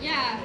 Yeah.